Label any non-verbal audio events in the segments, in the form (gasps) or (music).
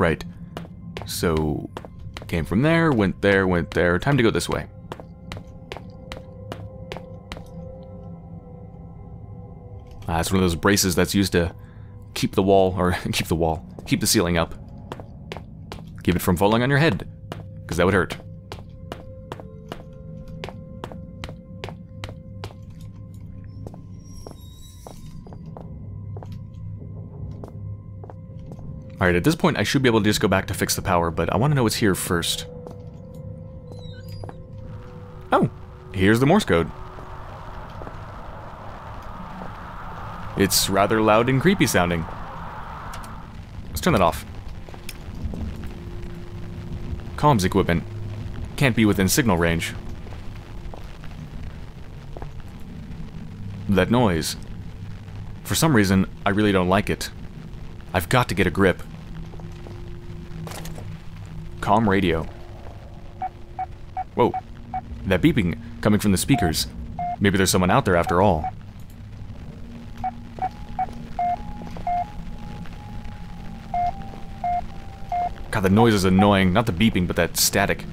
Right. So, came from there, went there, went there. Time to go this way. Ah, it's one of those braces that's used to keep the wall, or (laughs) keep the wall, keep the ceiling up. Keep it from falling on your head, because that would hurt. Alright, at this point I should be able to just go back to fix the power, but I want to know what's here first. Oh, here's the Morse code. It's rather loud and creepy sounding. Let's turn that off. Comms equipment. Can't be within signal range. That noise. For some reason, I really don't like it. I've got to get a grip. Com radio. Whoa. That beeping coming from the speakers. Maybe there's someone out there after all. God, the noise is annoying. Not the beeping, but that static.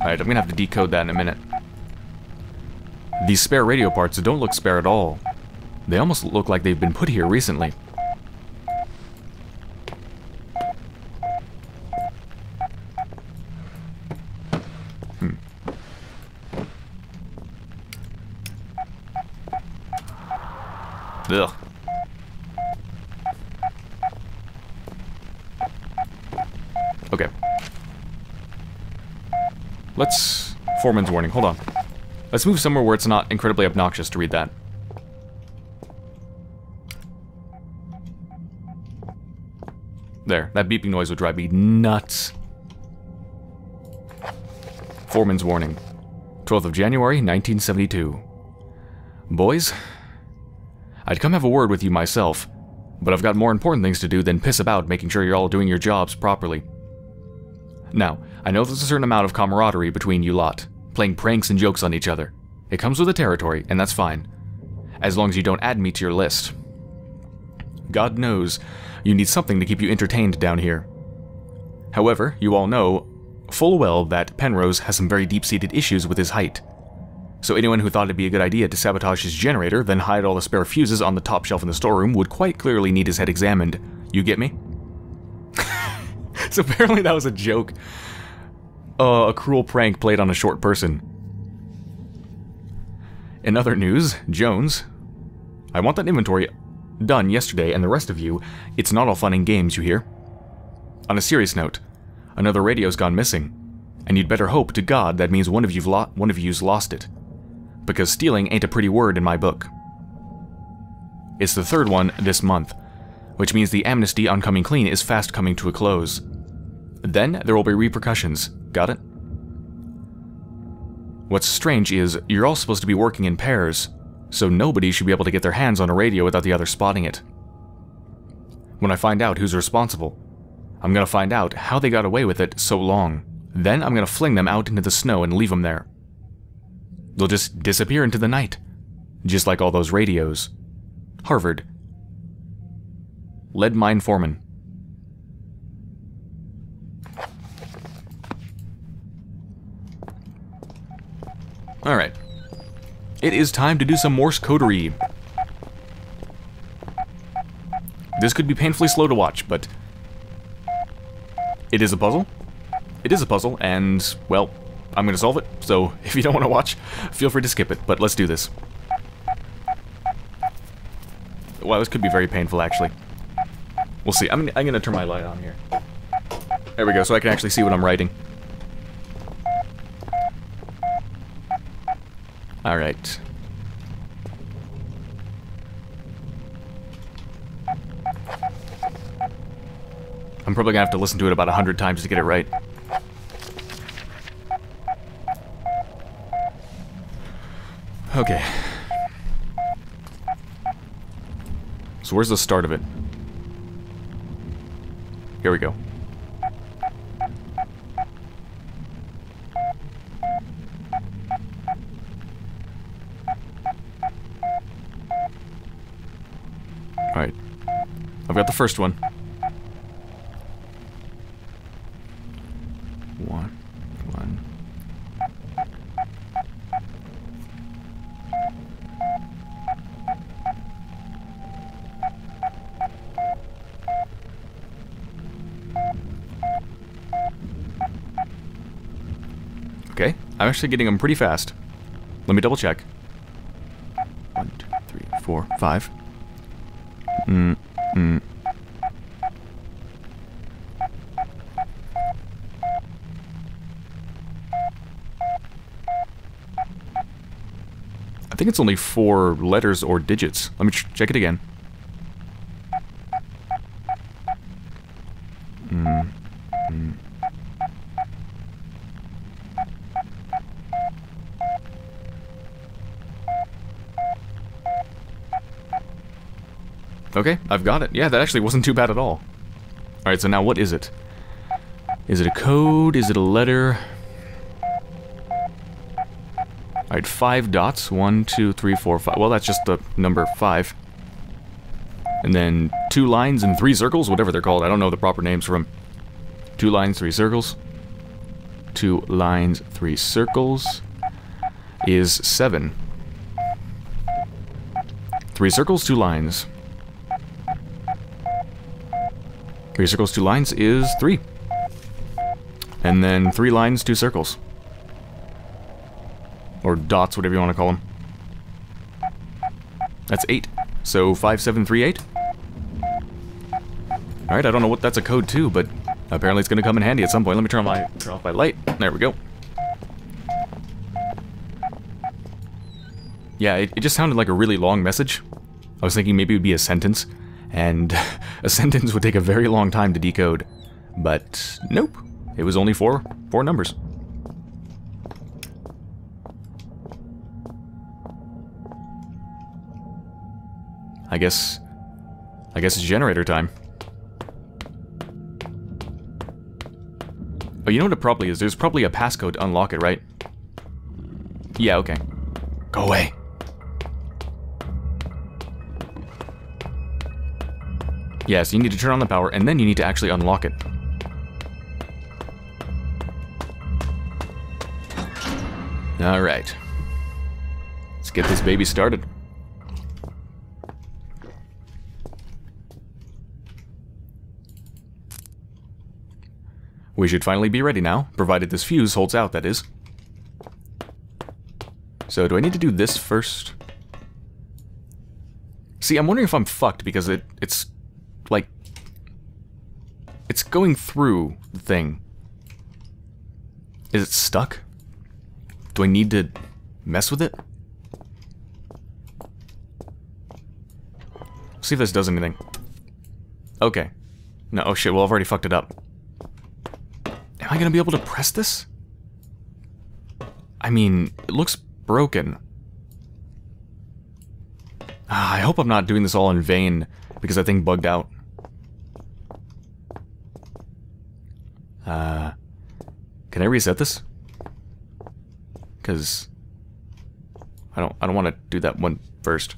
Alright, I'm gonna have to decode that in a minute. These spare radio parts don't look spare at all. They almost look like they've been put here recently. Hmm. Ugh. Okay. Let's... Foreman's warning, hold on. Let's move somewhere where it's not incredibly obnoxious to read that. There, that beeping noise would drive me nuts. Foreman's warning. 12th of January, 1972. Boys, I'd come have a word with you myself, but I've got more important things to do than piss about making sure you're all doing your jobs properly. Now, I know there's a certain amount of camaraderie between you lot, playing pranks and jokes on each other. It comes with the territory, and that's fine. As long as you don't add me to your list. God knows, you need something to keep you entertained down here. However, you all know full well that Penrose has some very deep-seated issues with his height. So anyone who thought it'd be a good idea to sabotage his generator, then hide all the spare fuses on the top shelf in the storeroom would quite clearly need his head examined. You get me? (laughs) so apparently that was a joke. Uh, a cruel prank played on a short person. In other news, Jones, I want that inventory done yesterday, and the rest of you, it's not all fun and games, you hear? On a serious note, another radio's gone missing, and you'd better hope to God that means one of you've lo one of you's lost it, because stealing ain't a pretty word in my book. It's the third one this month, which means the amnesty on coming clean is fast coming to a close. Then there will be repercussions. Got it? What's strange is you're all supposed to be working in pairs, so nobody should be able to get their hands on a radio without the other spotting it. When I find out who's responsible, I'm gonna find out how they got away with it so long. Then I'm gonna fling them out into the snow and leave them there. They'll just disappear into the night, just like all those radios. Harvard. Lead mine foreman. Alright. It is time to do some Morse codery. This could be painfully slow to watch, but... It is a puzzle. It is a puzzle, and, well, I'm gonna solve it, so (laughs) if you don't want to watch, feel free to skip it, but let's do this. Wow, this could be very painful, actually. We'll see. I'm, I'm gonna turn my light on here. There we go, so I can actually see what I'm writing. Alright. I'm probably gonna have to listen to it about a hundred times to get it right. Okay. So where's the start of it? Here we go. Alright. I've got the first one. One, one. Okay, I'm actually getting them pretty fast. Let me double check. One, two, three, four, five. Mm, mm. I think it's only four letters or digits. Let me ch check it again. Mm, mm. Okay, I've got it. Yeah, that actually wasn't too bad at all. Alright, so now what is it? Is it a code? Is it a letter? Alright, five dots. One, two, three, four, five. Well, that's just the number five. And then two lines and three circles, whatever they're called. I don't know the proper names for them. Two lines, three circles. Two lines, three circles is seven. Three circles, two lines. Three circles, two lines is three. And then three lines, two circles. Or dots, whatever you want to call them. That's eight. So five, seven, three, eight. Alright, I don't know what that's a code to, but apparently it's going to come in handy at some point. Let me turn my turn off my light. There we go. Yeah, it, it just sounded like a really long message. I was thinking maybe it would be a sentence, and (laughs) a sentence would take a very long time to decode. But nope, it was only four, four numbers. I guess, I guess it's generator time. Oh, you know what it probably is? There's probably a passcode to unlock it, right? Yeah, okay. Go away. Yeah, so you need to turn on the power, and then you need to actually unlock it. Alright. Let's get this baby started. We should finally be ready now, provided this fuse holds out, that is. So, do I need to do this first? See, I'm wondering if I'm fucked, because it it's, like... It's going through the thing. Is it stuck? Do I need to mess with it? See if this does anything. Okay. No, oh shit, well I've already fucked it up. Am I gonna be able to press this? I mean, it looks broken. Ah, I hope I'm not doing this all in vain, because that thing bugged out. Uh, can I reset this? Because I don't, I don't want to do that one first.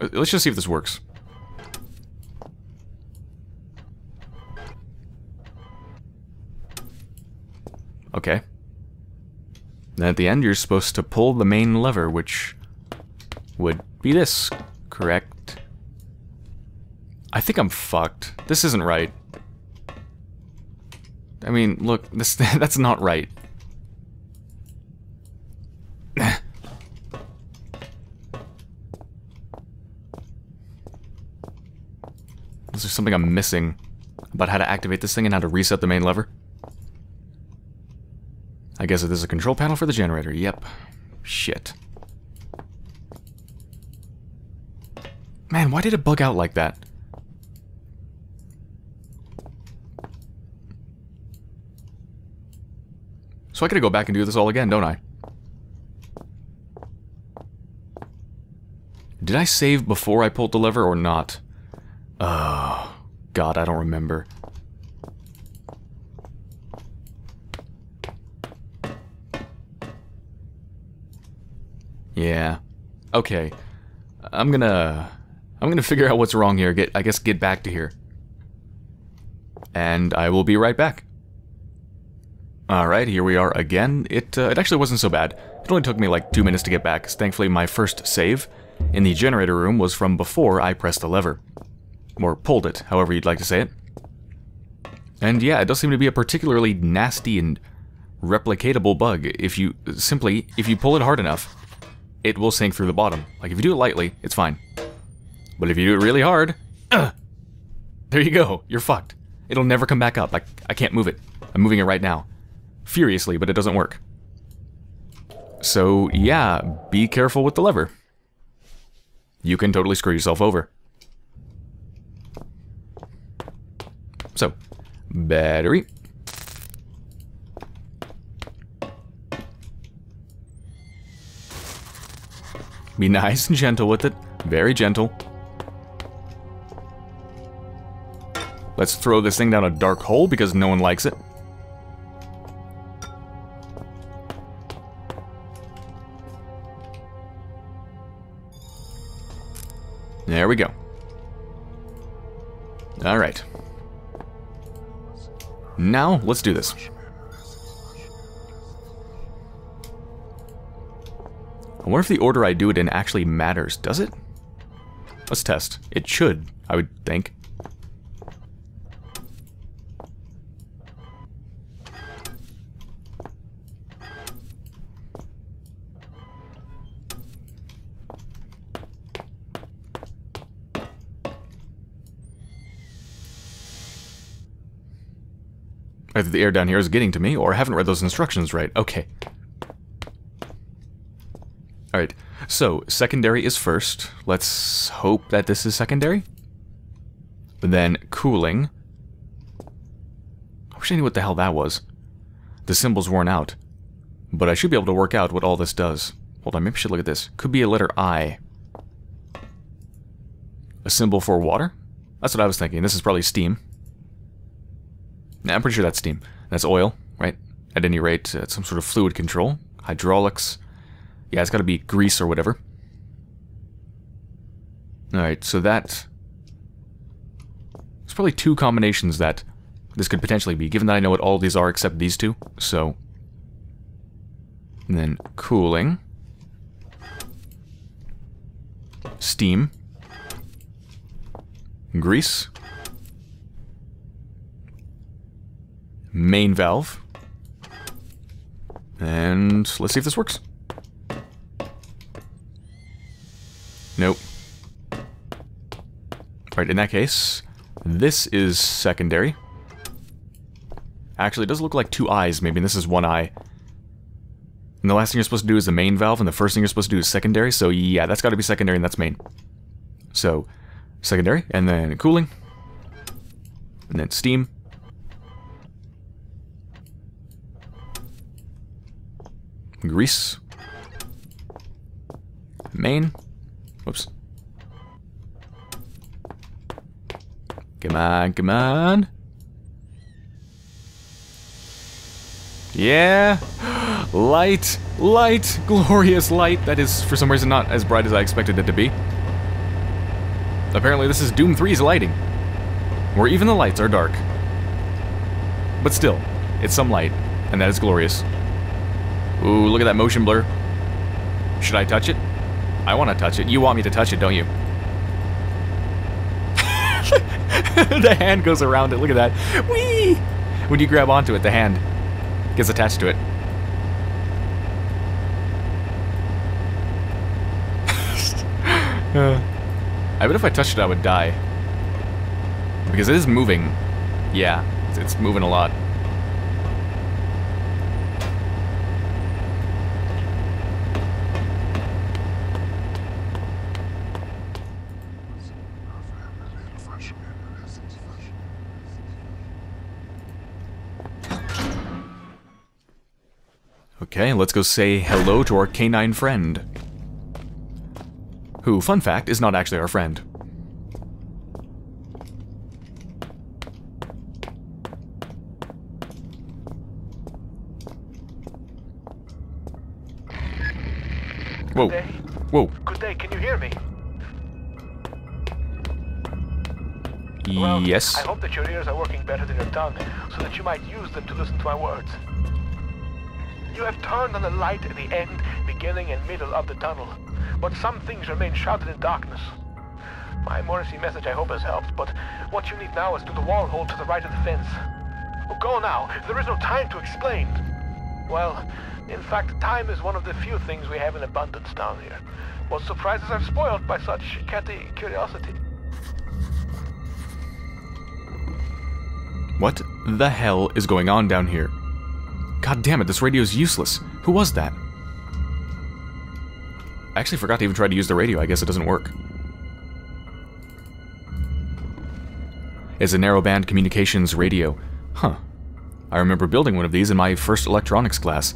Uh, let's just see if this works. Okay. Then at the end, you're supposed to pull the main lever, which would be this, correct? I think I'm fucked. This isn't right. I mean, look, this (laughs) that's not right. Is there something I'm missing about how to activate this thing and how to reset the main lever? I guess is a control panel for the generator. Yep. Shit. Man, why did it bug out like that? So I gotta go back and do this all again, don't I? Did I save before I pulled the lever or not? Oh, God, I don't remember. Yeah. Okay. I'm gonna... I'm gonna figure out what's wrong here. Get, I guess get back to here. And I will be right back. Alright, here we are again. It, uh, it actually wasn't so bad. It only took me like two minutes to get back, thankfully my first save in the generator room was from before I pressed the lever. Or pulled it, however you'd like to say it. And yeah, it does seem to be a particularly nasty and replicatable bug. If you, simply, if you pull it hard enough, it will sink through the bottom. Like if you do it lightly, it's fine. But if you do it really hard, uh, there you go, you're fucked. It'll never come back up. Like, I can't move it. I'm moving it right now furiously, but it doesn't work. So, yeah, be careful with the lever. You can totally screw yourself over. So, battery. Be nice and gentle with it. Very gentle. Let's throw this thing down a dark hole because no one likes it. There we go. Alright. Now, let's do this. Wonder if the order I do it in actually matters. Does it? Let's test. It should, I would think. Either the air down here is getting to me, or I haven't read those instructions right. Okay. Alright, so secondary is first. Let's hope that this is secondary. Then cooling. I wish I knew what the hell that was. The symbol's worn out. But I should be able to work out what all this does. Hold on, maybe I should look at this. Could be a letter I. A symbol for water? That's what I was thinking. This is probably steam. Nah, I'm pretty sure that's steam. That's oil, right? At any rate, uh, some sort of fluid control. Hydraulics. Yeah, it's got to be grease or whatever. Alright, so that... There's probably two combinations that this could potentially be, given that I know what all these are except these two. So... And then cooling. Steam. Grease. main valve. And let's see if this works. Nope. Alright, in that case, this is secondary. Actually, it does look like two eyes, maybe, and this is one eye. And the last thing you're supposed to do is the main valve, and the first thing you're supposed to do is secondary, so yeah, that's gotta be secondary, and that's main. So, secondary, and then cooling, and then steam, Grease. Main. Whoops. Come on, come on. Yeah. (gasps) Light, light, (laughs) glorious light. That is, for some reason, not as bright as I expected it to be. Apparently, this is Doom 3's lighting, where even the lights are dark. But still, it's some light, and that is glorious. Ooh, look at that motion blur. Should I touch it? I want to touch it. You want me to touch it, don't you? (laughs) the hand goes around it. Look at that. Whee! When you grab onto it, the hand gets attached to it. uh, (laughs) I bet if I touched it, I would die. Because it is moving. Yeah, it's, it's moving a lot. Okay, let's go say hello to our canine friend. Who, fun fact, is not actually our friend. Whoa. Good day. Whoa. Good day. Can you hear me? Well, yes. I hope that your ears are working better than your tongue, so that you might use them to listen to my words. You have turned on the light at the end, beginning, and middle of the tunnel, but some things remain shrouded in darkness. My Morrissey message I hope has helped, but what you need now is to the wall hole to the right of the fence. Go now. There is no time to explain. Well, in fact, time is one of the few things we have in abundance down here. What surprises are spoiled by such catty curiosity. What the hell is going on down here? God damn it, this radio is useless. Who was that? I actually forgot to even try to use the radio. I guess it doesn't work. It's a narrowband communications radio. Huh. I remember building one of these in my first electronics class.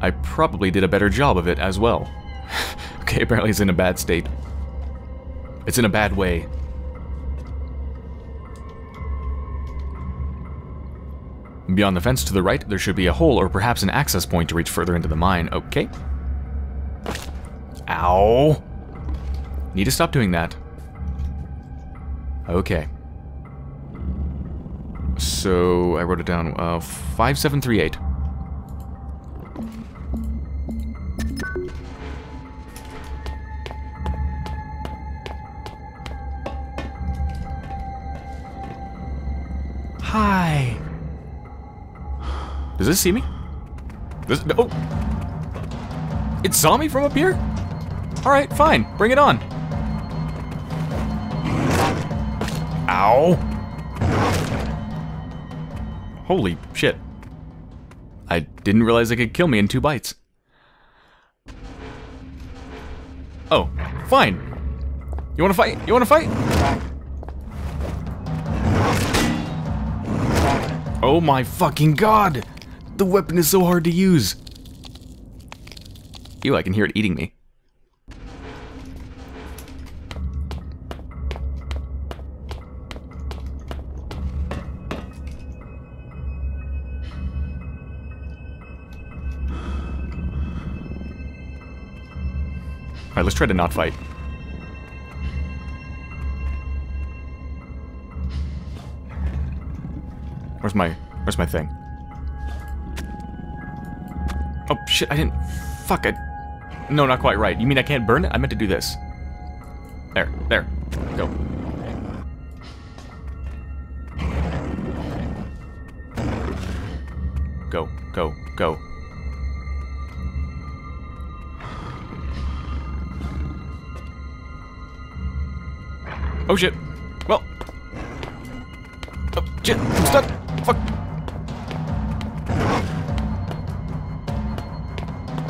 I probably did a better job of it as well. (laughs) okay, apparently it's in a bad state. It's in a bad way. Beyond the fence to the right, there should be a hole or perhaps an access point to reach further into the mine. Okay. Ow. Need to stop doing that. Okay. So, I wrote it down. Uh, 5738. Does this see me? This, oh. It saw me from up here? Alright, fine. Bring it on. Ow. Holy shit. I didn't realize it could kill me in two bites. Oh, fine. You wanna fight? You wanna fight? Oh my fucking god! The weapon is so hard to use. Ew, I can hear it eating me. Alright, let's try to not fight. Where's my where's my thing? Oh shit, I didn't fuck it. No, not quite right. You mean I can't burn it? I meant to do this. There, there. Go. Go, go, go. Oh shit. Well. Oh shit, I'm stuck.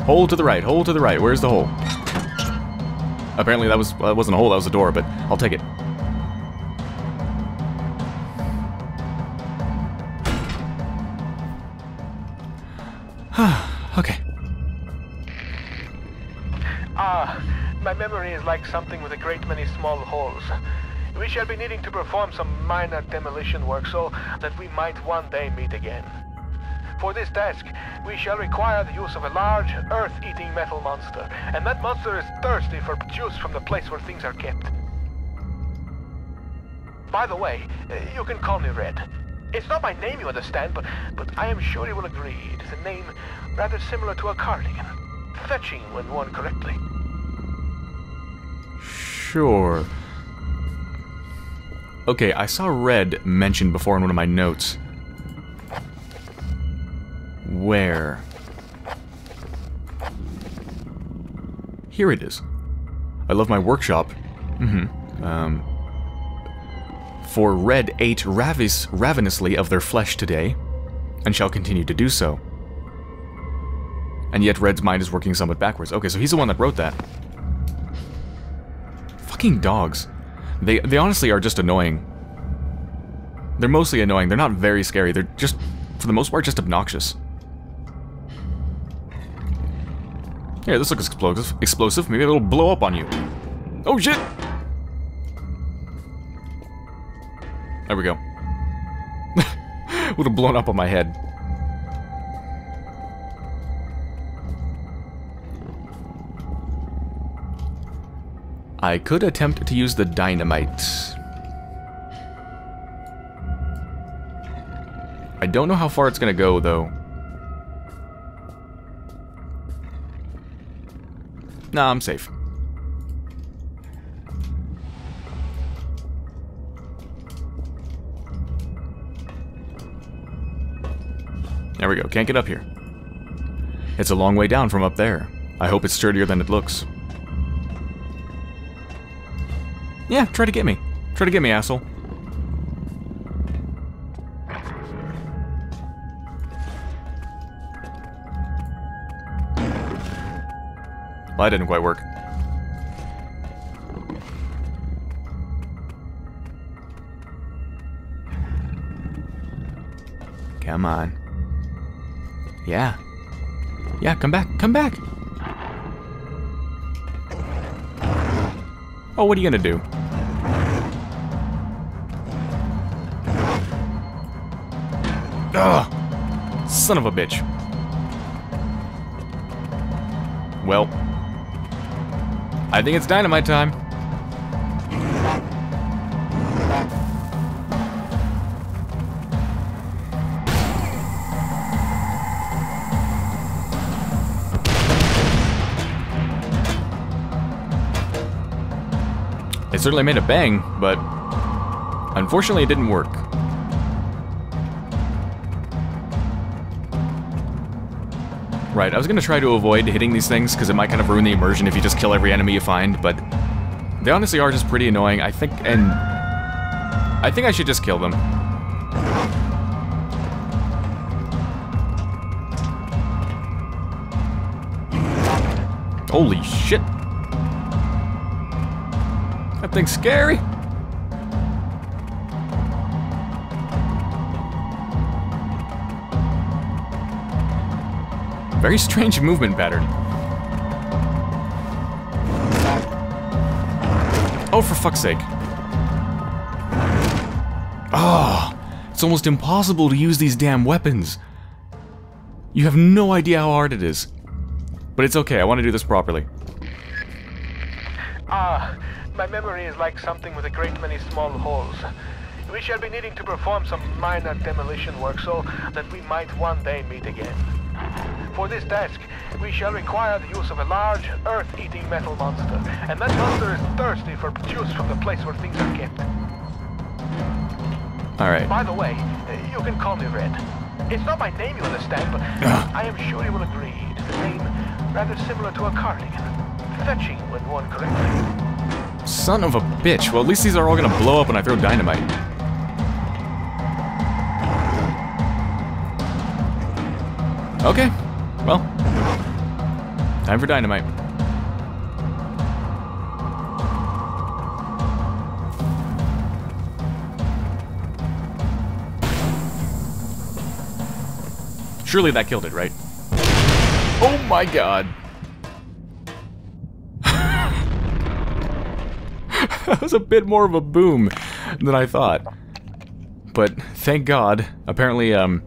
Hole to the right, hole to the right. Where's the hole? Apparently that was that wasn't a hole, that was a door, but I'll take it. (sighs) okay. Ah, my memory is like something with a great many small holes. We shall be needing to perform some minor demolition work so that we might one day meet again. For this task, we shall require the use of a large, earth-eating metal monster, and that monster is thirsty for juice from the place where things are kept. By the way, you can call me Red. It's not my name, you understand, but, but I am sure you will agree it is a name rather similar to a cardigan. Fetching when worn correctly. Sure. Okay, I saw red mentioned before in one of my notes. Where? Here it is. I love my workshop. Mm-hmm. Um, for red ate ravis ravenously of their flesh today, and shall continue to do so. And yet Red's mind is working somewhat backwards. Okay, so he's the one that wrote that. Fucking dogs. They, they honestly are just annoying. They're mostly annoying. They're not very scary. They're just, for the most part, just obnoxious. Yeah, this looks explosive. Explosive. Maybe it'll blow up on you. Oh, shit! There we go. (laughs) Would have blown up on my head. I could attempt to use the dynamite. I don't know how far it's to go, though. Nah, I'm safe. There we go. Can't get up here. It's a long way down from up there. I hope it's sturdier than it looks. Yeah, try to get me. Try to get me, asshole. Well, that didn't quite work. Come on. Yeah. Yeah, come back. Come back. Oh, what are you gonna do? Ugh! Son of a bitch. Well. I think it's dynamite time. It certainly made a bang, but unfortunately it didn't work. Right, I was gonna try to avoid hitting these things because it might kind of ruin the immersion if you just kill every enemy you find, but they honestly are just pretty annoying. I think, and I think I should just kill them. Holy shit. That thing's scary. Very strange movement pattern. Oh, for fuck's sake. Oh, it's almost impossible to use these damn weapons. You have no idea how hard it is. But it's okay, I want to do this properly. Ah, my memory is like something with a great many small holes. We shall be needing to perform some minor demolition work so that we might one day meet again. For this task, we shall require the use of a large, earth-eating metal monster, and that monster is thirsty for juice from the place where things are kept. Alright. By the way, you can call me Red. It's not my name, you understand, but (coughs) I am sure you will agree it is a name rather similar to a cardigan. Fetching when worn correctly. Son of a bitch. Well, at least these are all gonna blow up when I throw dynamite. Okay. Well. Time for dynamite. Surely that killed it, right? Oh my god. (laughs) that was a bit more of a boom than I thought. But thank God, apparently, um,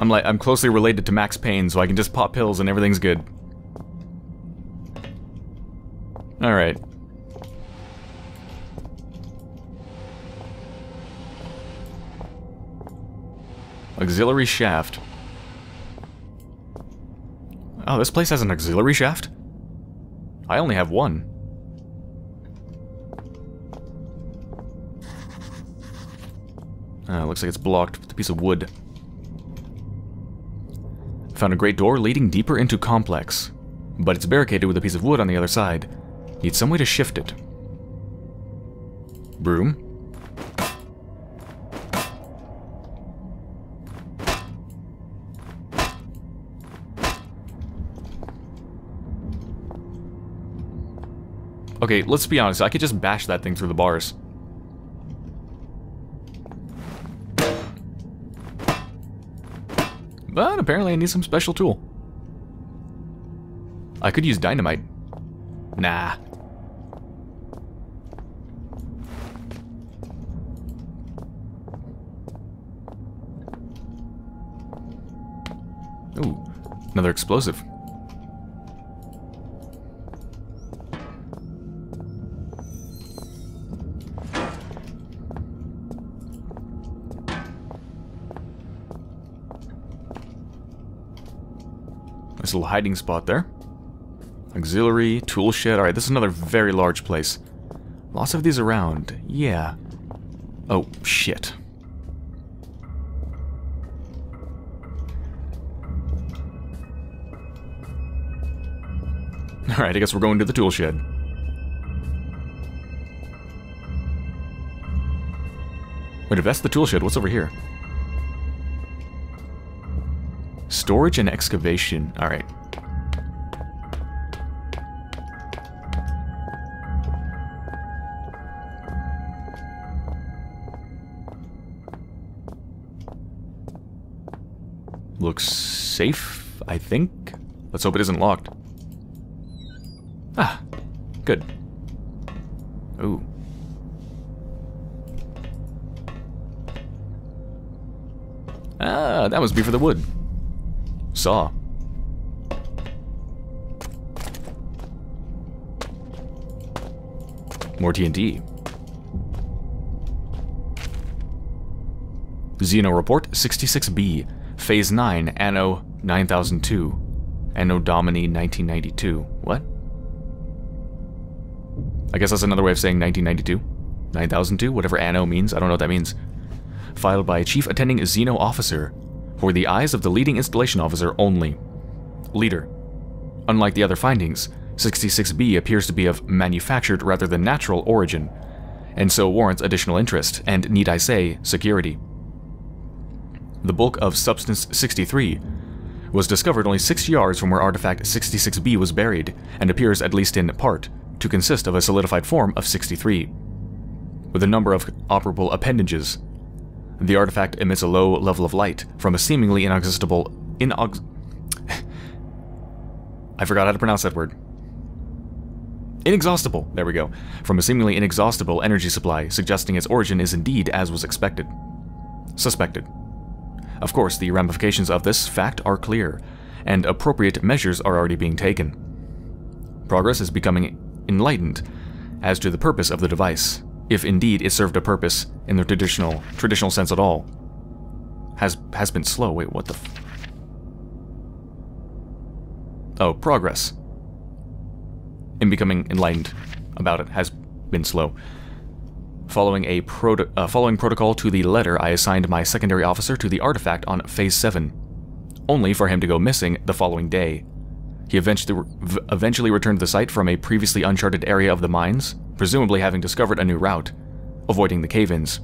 I'm like I'm closely related to Max Payne, so I can just pop pills and everything's good. All right. Auxiliary shaft. Oh, this place has an auxiliary shaft? I only have one. Uh, looks like it's blocked with a piece of wood. Found a great door leading deeper into complex, but it's barricaded with a piece of wood on the other side. Need some way to shift it. Broom. Okay, let's be honest, I could just bash that thing through the bars. But apparently I need some special tool. I could use dynamite. Nah. Ooh, another explosive. Nice little hiding spot there. Auxiliary, tool shed. Alright, this is another very large place. Lots of these around. Yeah. Oh, shit. Alright, I guess we're going to the tool shed. Wait, if that's the tool shed, what's over here? Storage and excavation. Alright. Looks safe, I think. Let's hope it isn't locked. Ah, good. Ooh. Ah, that must be for the wood. Saw. More TNT. Xeno Report 66B, Phase 9, Anno 9002, Anno Domini 1992. What? I guess that's another way of saying 1992. 9002, whatever Anno means. I don't know what that means. Filed by Chief Attending Xeno Officer, for the eyes of the leading installation officer only. Leader. Unlike the other findings, 66B appears to be of manufactured rather than natural origin, and so warrants additional interest, and need I say, security. The bulk of Substance 63 was discovered only 6 yards from where Artifact 66B was buried, and appears, at least in part, to consist of a solidified form of 63. With a number of operable appendages, the artifact emits a low level of light from a seemingly inexhaustible... Inog... I forgot how to pronounce that word. Inexhaustible, there we go, from a seemingly inexhaustible energy supply, suggesting its origin is indeed as was expected. Suspected. Of course, the ramifications of this fact are clear, and appropriate measures are already being taken. Progress is becoming enlightened as to the purpose of the device, if indeed it served a purpose in the traditional traditional sense at all. Has has been slow. Wait, what the? oh, progress in becoming enlightened about it has been slow. Following a proto uh, following protocol to the letter, I assigned my secondary officer to the artifact on Phase 7, only for him to go missing the following day. He eventually, eventually returned to the site from a previously uncharted area of the mines, presumably having discovered a new route, avoiding the cave-ins.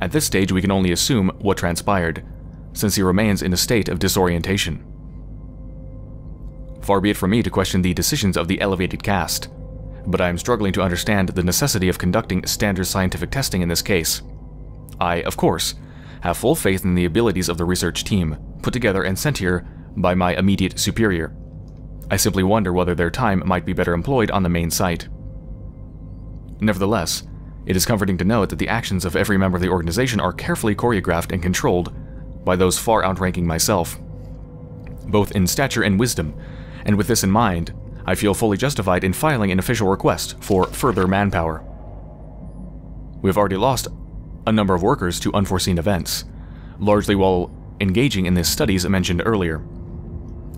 At this stage, we can only assume what transpired, since he remains in a state of disorientation. Far be it from me to question the decisions of the elevated caste, but I am struggling to understand the necessity of conducting standard scientific testing in this case. I, of course, have full faith in the abilities of the research team, put together and sent here by my immediate superior. I simply wonder whether their time might be better employed on the main site. Nevertheless, it is comforting to note that the actions of every member of the organization are carefully choreographed and controlled by those far outranking myself, both in stature and wisdom, and with this in mind, I feel fully justified in filing an official request for further manpower. We have already lost a number of workers to unforeseen events, largely while engaging in the studies mentioned earlier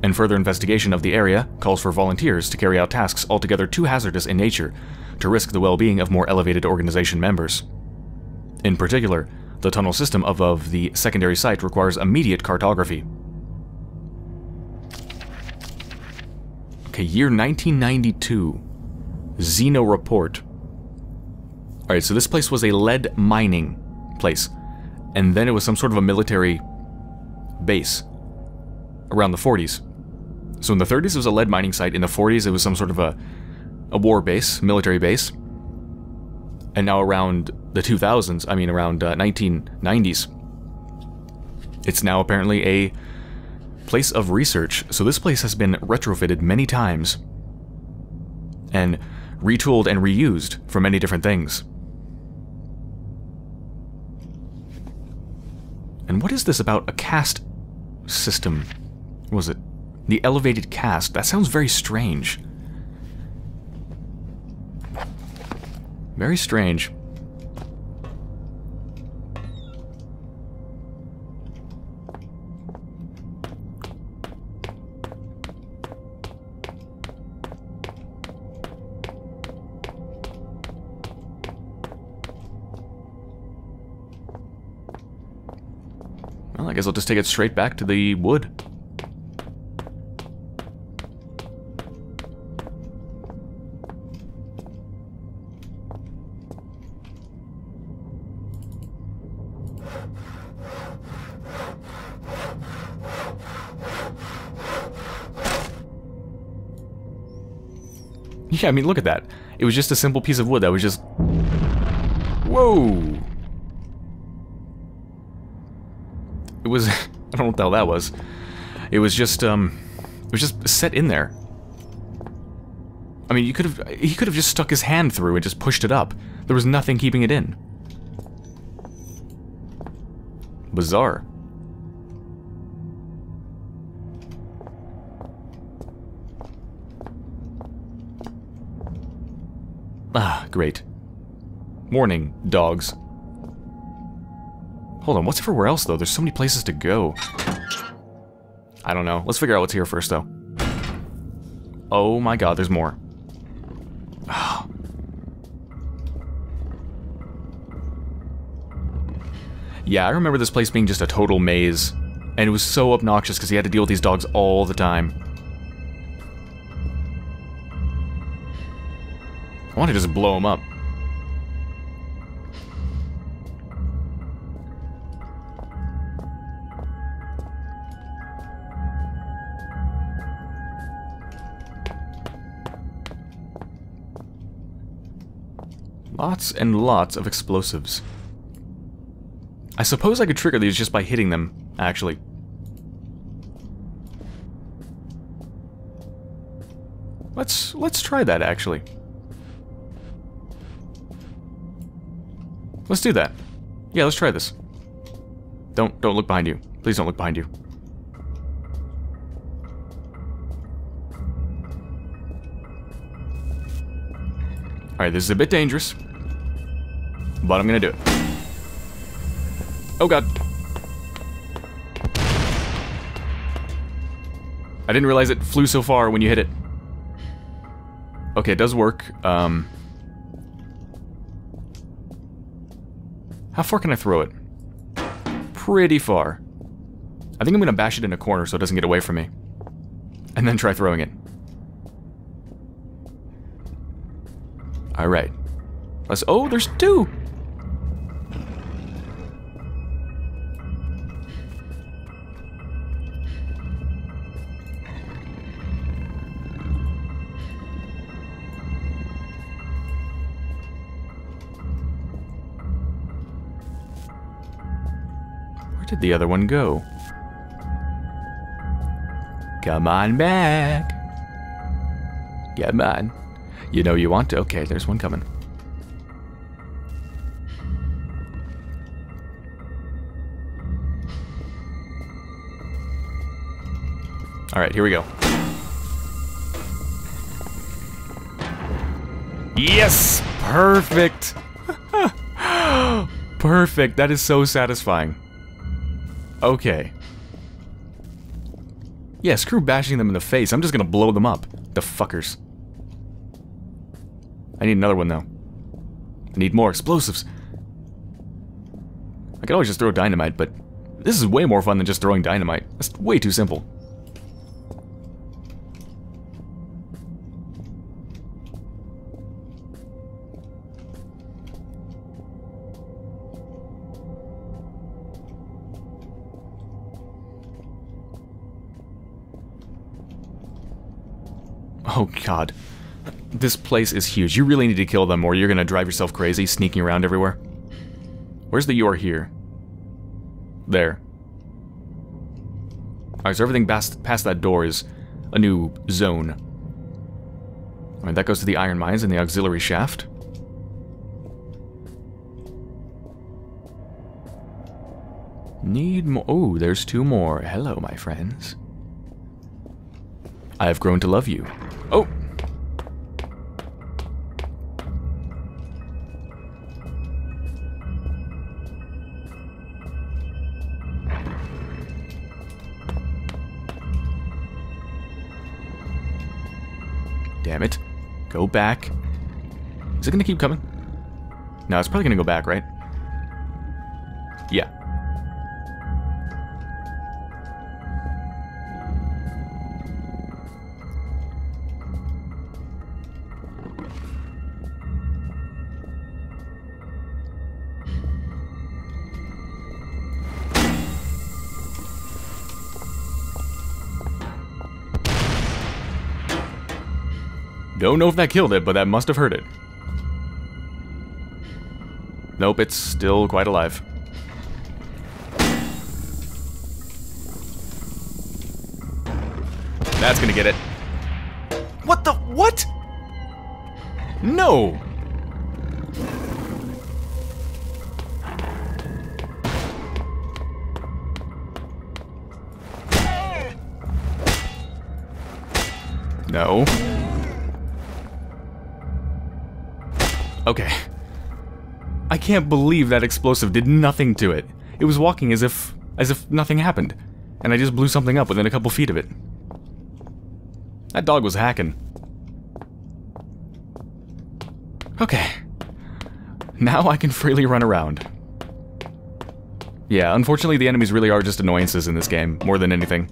and further investigation of the area calls for volunteers to carry out tasks altogether too hazardous in nature to risk the well-being of more elevated organization members. In particular, the tunnel system above the secondary site requires immediate cartography. Okay, year 1992. Xeno report. Alright, so this place was a lead mining place. And then it was some sort of a military base around the 40s. So in the 30s, it was a lead mining site. In the 40s, it was some sort of a, a war base, military base. And now around the 2000s, I mean around uh, 1990s, it's now apparently a place of research. So this place has been retrofitted many times and retooled and reused for many different things. And what is this about a caste system? was it? The elevated caste. That sounds very strange. Very strange. Well, I guess I'll just take it straight back to the wood. Yeah, I mean, look at that. It was just a simple piece of wood that was just... Whoa! It was... (laughs) I don't know what the hell that was. It was just, um... It was just set in there. I mean, you could have... He could have just stuck his hand through and just pushed it up. There was nothing keeping it in. Bizarre. Ah, great. Morning, dogs. Hold on, what's everywhere else, though? There's so many places to go. I don't know. Let's figure out what's here first, though. Oh my god, there's more. (sighs) yeah, I remember this place being just a total maze. And it was so obnoxious because he had to deal with these dogs all the time. Want to just blow him up. Lots and lots of explosives. I suppose I could trigger these just by hitting them, actually. Let's let's try that actually. Let's do that. Yeah, let's try this. Don't don't look behind you. Please don't look behind you. Alright, this is a bit dangerous. But I'm gonna do it. Oh god. I didn't realize it flew so far when you hit it. Okay, it does work. Um, how far can I throw it? Pretty far. I think I'm gonna bash it in a corner so it doesn't get away from me. And then try throwing it. Alright. Let's- oh, there's two! The other one go? Come on back. Come on. You know you want to. Okay, there's one coming. Alright, here we go. Yes! Perfect! (gasps) Perfect. That is so satisfying. Okay. Yeah, screw bashing them in the face. I'm just gonna blow them up. The fuckers. I need another one, though. I need more explosives. I could always just throw dynamite, but this is way more fun than just throwing dynamite. That's way too simple. God. This place is huge. You really need to kill them or you're gonna drive yourself crazy sneaking around everywhere. Where's the you're here? There. Alright, so everything past, past that door is a new zone. Alright, that goes to the iron mines and the auxiliary shaft. Need more. Oh, there's two more. Hello, my friends. I have grown to love you. Oh! Damn it. Go back. Is it gonna keep coming? No, it's probably gonna go back, right? Yeah. Don't know if that killed it, but that must have hurt it. Nope, it's still quite alive. That's gonna get it. What the- what? No! No. Okay. I can't believe that explosive did nothing to it. It was walking as if as if nothing happened, and I just blew something up within a couple feet of it. That dog was hacking. Okay. Now I can freely run around. Yeah, unfortunately the enemies really are just annoyances in this game, more than anything.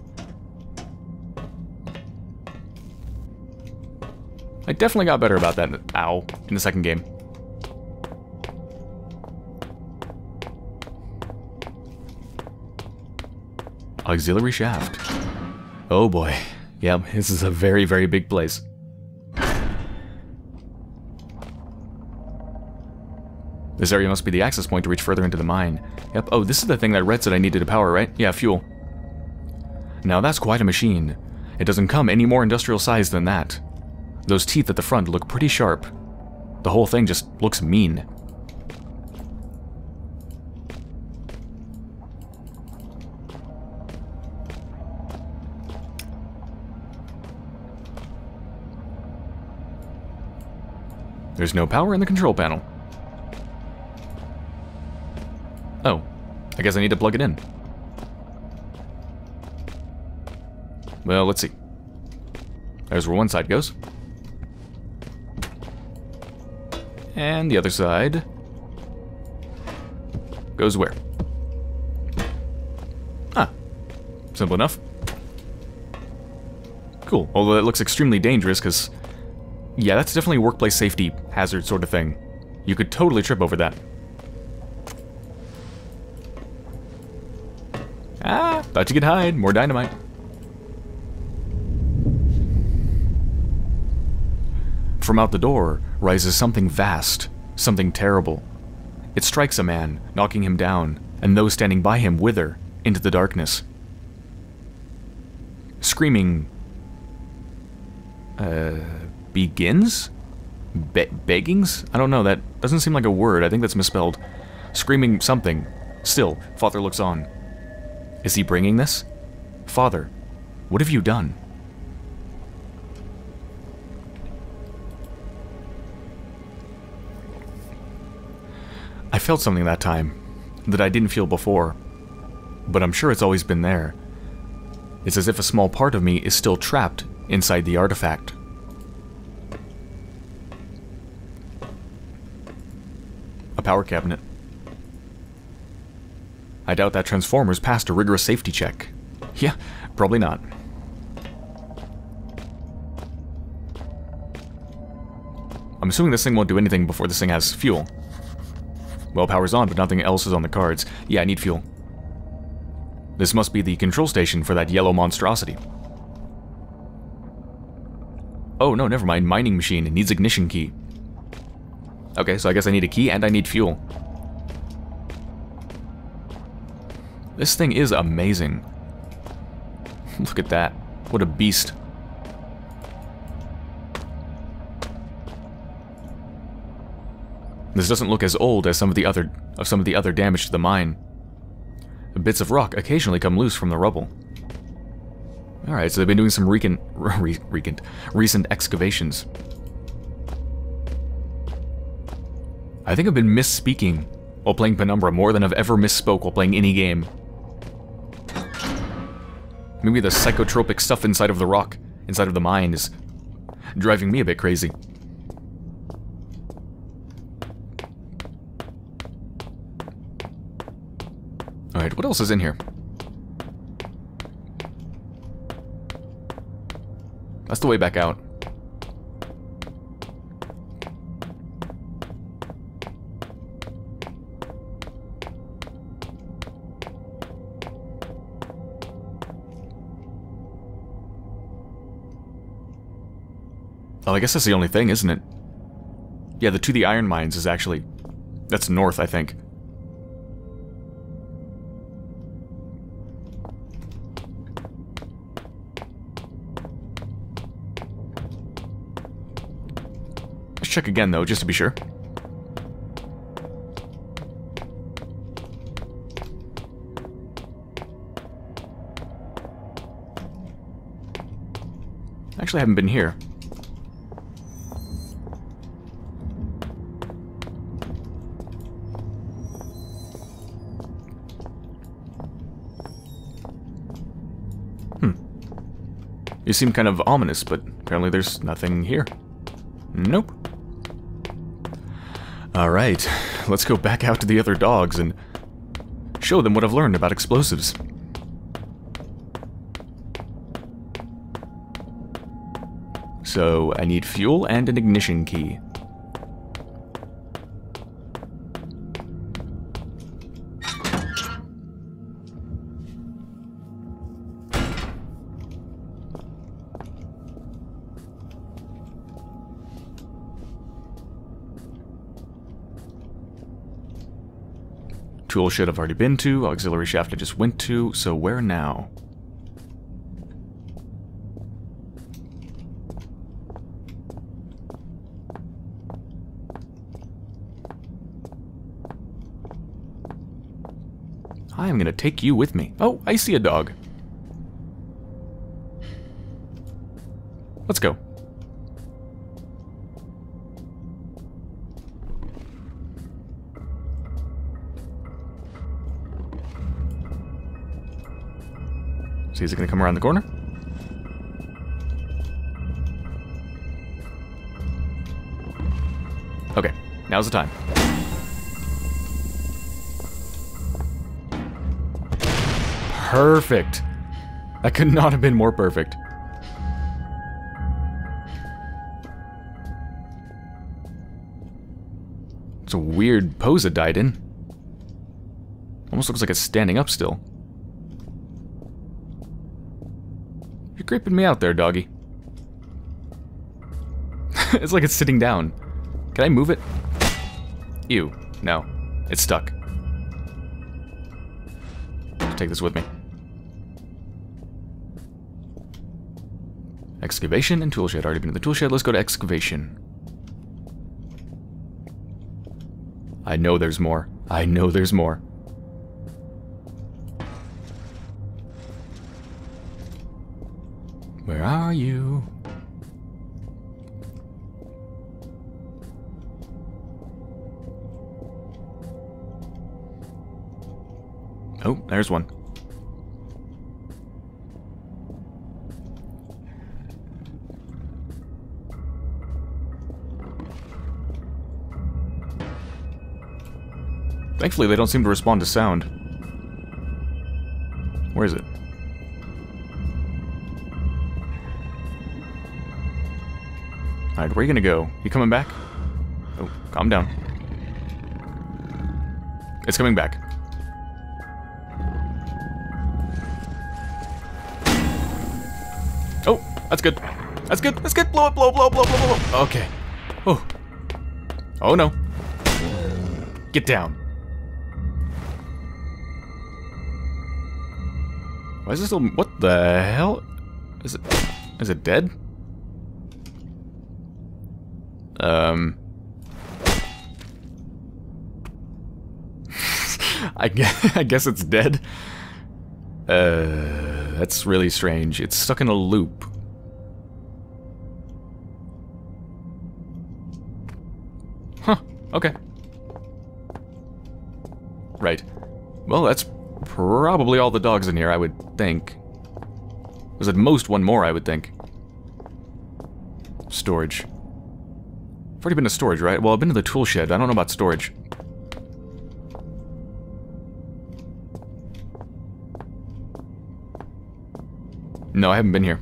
I definitely got better about that, ow, in the second game. Auxiliary shaft. Oh boy. Yep, this is a very, very big place. This area must be the access point to reach further into the mine. Yep, oh, this is the thing that Red said I needed to power, right? Yeah, fuel. Now that's quite a machine. It doesn't come any more industrial size than that. Those teeth at the front look pretty sharp. The whole thing just looks mean. There's no power in the control panel. Oh, I guess I need to plug it in. Well, let's see. There's where one side goes. And the other side goes where? Ah, simple enough. Cool, although it looks extremely dangerous because yeah, that's definitely a workplace safety hazard sort of thing. You could totally trip over that. Ah, thought you could hide. More dynamite. From out the door rises something vast, something terrible. It strikes a man, knocking him down, and those standing by him wither into the darkness. Screaming, uh, begins? Be beggings? I don't know, that doesn't seem like a word. I think that's misspelled. Screaming something. Still, Father looks on. Is he bringing this? Father, what have you done? I felt something that time that I didn't feel before, but I'm sure it's always been there. It's as if a small part of me is still trapped inside the artifact. A power cabinet. I doubt that Transformer's passed a rigorous safety check. Yeah, probably not. I'm assuming this thing won't do anything before this thing has fuel. Well, power's on, but nothing else is on the cards. Yeah, I need fuel. This must be the control station for that yellow monstrosity. Oh, no, never mind. Mining machine. It needs ignition key. Okay, so I guess I need a key and I need fuel. This thing is amazing. (laughs) Look at that. What a beast. This doesn't look as old as some of the other of some of the other damage to the mine. Bits of rock occasionally come loose from the rubble. Alright, so they've been doing some recent, (laughs) re recent, recent excavations. I think I've been misspeaking while playing Penumbra more than I've ever misspoke while playing any game. Maybe the psychotropic stuff inside of the rock, inside of the mine, is driving me a bit crazy. Alright, what else is in here? That's the way back out. I guess that's the only thing, isn't it? Yeah, the to the iron mines is actually... That's north, I think. Let's check again, though, just to be sure. Actually, I haven't been here. Seem kind of ominous, but apparently there's nothing here. Nope. Alright, let's go back out to the other dogs and show them what I've learned about explosives. So I need fuel and an ignition key. Shed I've already been to, auxiliary shaft I just went to, so where now? I am going to take you with me. Oh, I see a dog. See, is it going to come around the corner? Okay, now's the time. Perfect. That could not have been more perfect. It's a weird pose it died in. Almost looks like it's standing up still. Creeping me out there, doggy. (laughs) it's like it's sitting down. Can I move it? Ew. No. It's stuck. Take this with me. Excavation and toolshed. Already been in the toolshed. Let's go to excavation. I know there's more. I know there's more. There's one. Thankfully, they don't seem to respond to sound. Where is it? Alright, where are you gonna go? You coming back? Oh, calm down. It's coming back. That's good. That's good. That's good. Blow it, blow, blow, blow, blow, blow. Okay. Oh. Oh no. Get down. Why is this still... What the hell? Is it... Is it dead? Um... (laughs) I guess, (laughs) I guess it's dead. Uh, that's really strange. It's stuck in a loop. Okay. Right. Well, that's probably all the dogs in here, I would think. There's at most one more, I would think. Storage. I've already been to storage, right? Well, I've been to the tool shed. I don't know about storage. No, I haven't been here.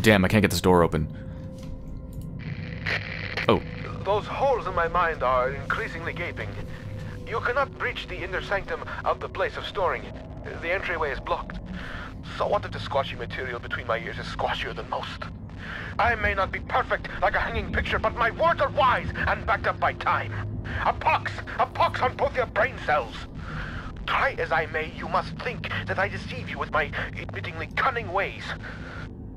Damn, I can't get this door open. Those holes in my mind are increasingly gaping. You cannot breach the inner sanctum of the place of storing. The entryway is blocked. So what if the squashy material between my ears is squashier than most? I may not be perfect like a hanging picture, but my words are wise and backed up by time. A pox! A pox on both your brain cells! Try as I may, you must think that I deceive you with my admittingly cunning ways.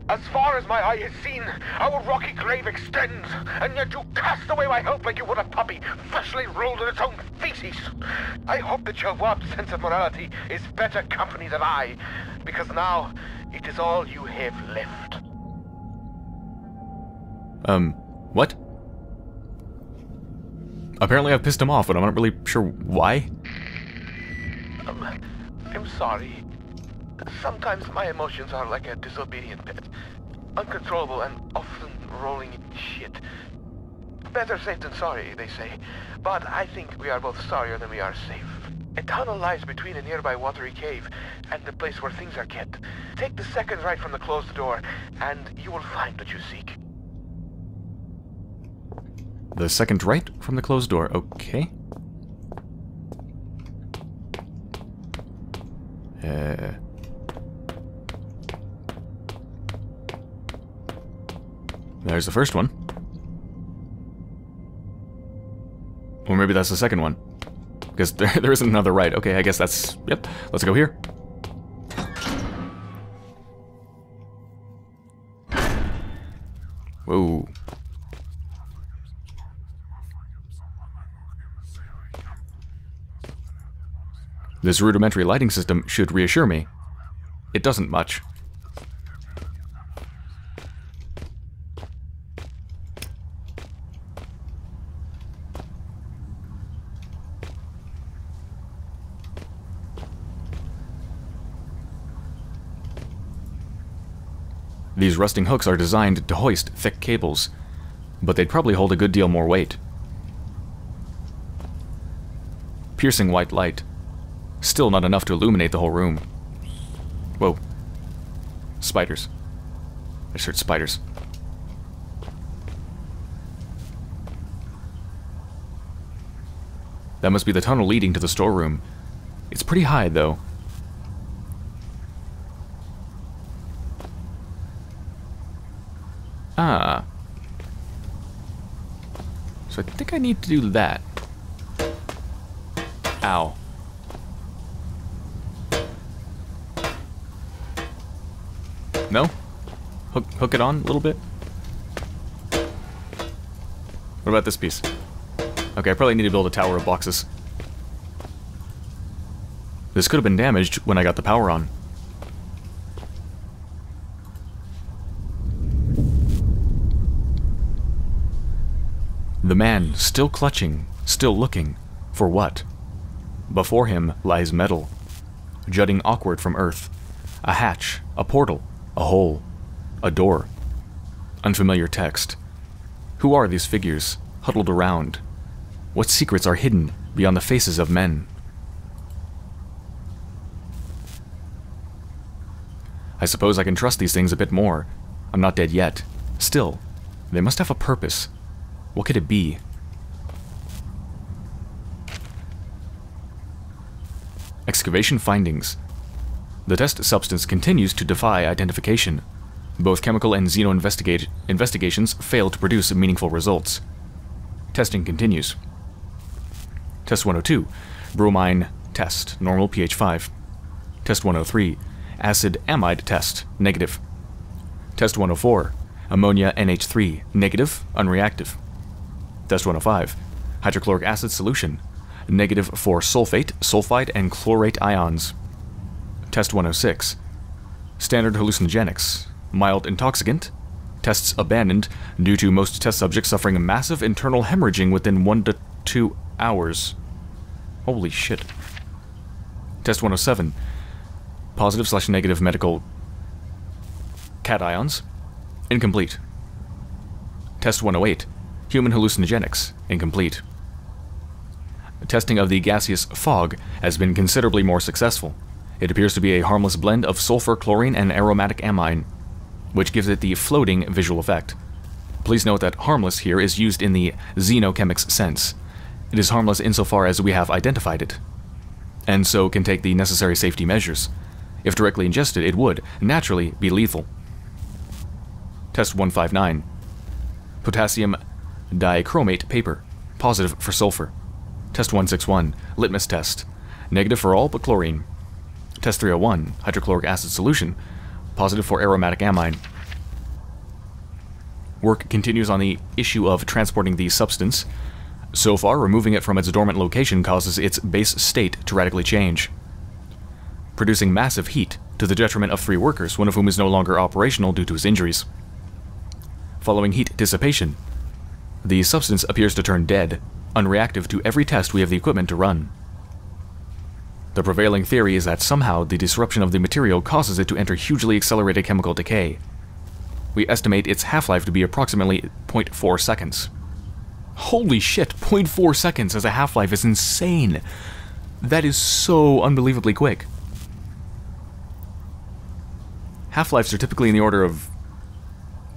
As far as my eye has seen, our rocky grave extends, and yet you cast away my hope like you would a puppy freshly rolled in its own feces. I hope that your warped sense of morality is better company than I, because now it is all you have left. Um, what? Apparently I've pissed him off, but I'm not really sure why. Um, I'm sorry. Sometimes my emotions are like a disobedient pet. Uncontrollable and often rolling in shit. Better safe than sorry, they say. But I think we are both sorrier than we are safe. A tunnel lies between a nearby watery cave and the place where things are kept. Take the second right from the closed door, and you will find what you seek. The second right from the closed door, okay. Uh... There's the first one. Or maybe that's the second one. Because (laughs) there, there isn't another right. Okay, I guess that's... Yep, let's go here. Whoa. This rudimentary lighting system should reassure me. It doesn't much. These rusting hooks are designed to hoist thick cables, but they'd probably hold a good deal more weight. Piercing white light. Still not enough to illuminate the whole room. Whoa. Spiders. I just heard spiders. That must be the tunnel leading to the storeroom. It's pretty high, though. Ah. So I think I need to do that. Ow. No? Hook, hook it on a little bit? What about this piece? Okay, I probably need to build a tower of boxes. This could have been damaged when I got the power on. The man, still clutching, still looking. For what? Before him lies metal, jutting awkward from earth. A hatch, a portal, a hole, a door. Unfamiliar text. Who are these figures, huddled around? What secrets are hidden beyond the faces of men? I suppose I can trust these things a bit more. I'm not dead yet. Still, they must have a purpose. What could it be? Excavation findings. The test substance continues to defy identification. Both chemical and xeno investigations fail to produce meaningful results. Testing continues. Test 102. Bromine test. Normal pH 5. Test 103. Acid amide test. Negative. Test 104. Ammonia NH3. Negative. Unreactive. Test 105. Hydrochloric acid solution. Negative for sulfate, sulfide, and chlorate ions. Test 106. Standard hallucinogenics. Mild intoxicant. Tests abandoned due to most test subjects suffering massive internal hemorrhaging within 1 to 2 hours. Holy shit. Test 107. Positive slash negative medical cations. Incomplete. Test 108. Human hallucinogenics, incomplete. Testing of the gaseous fog has been considerably more successful. It appears to be a harmless blend of sulfur, chlorine, and aromatic amine, which gives it the floating visual effect. Please note that harmless here is used in the xenochemics sense. It is harmless insofar as we have identified it, and so can take the necessary safety measures. If directly ingested, it would, naturally, be lethal. Test 159. Potassium dichromate paper. Positive for sulfur. Test 161. Litmus test. Negative for all but chlorine. Test 301. Hydrochloric acid solution. Positive for aromatic amine. Work continues on the issue of transporting the substance. So far, removing it from its dormant location causes its base state to radically change, producing massive heat to the detriment of three workers, one of whom is no longer operational due to his injuries. Following heat dissipation, the substance appears to turn dead, unreactive to every test we have the equipment to run. The prevailing theory is that somehow the disruption of the material causes it to enter hugely accelerated chemical decay. We estimate its half-life to be approximately 0.4 seconds. Holy shit, 0.4 seconds as a half-life is insane! That is so unbelievably quick. Half-lives are typically in the order of...